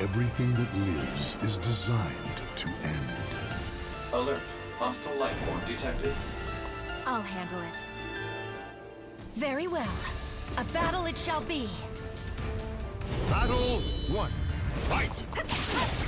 Everything that lives is designed to end. Alert. Hostile life form detected. I'll handle it. Very well. A battle it shall be. Battle one. Fight!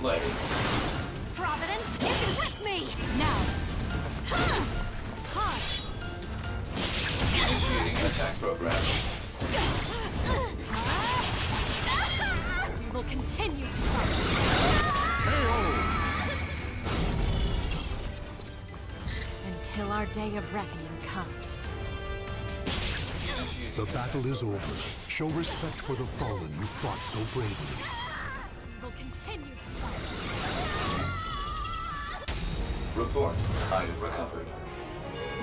Never! Blade. Providence is with me! Now! Hard! Initiating attack program. We will continue to fight until our day of reckoning comes. The battle is over. Show respect for the fallen who fought so bravely. Report. Item recovered.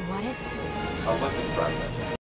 What is it? A weapon fragment.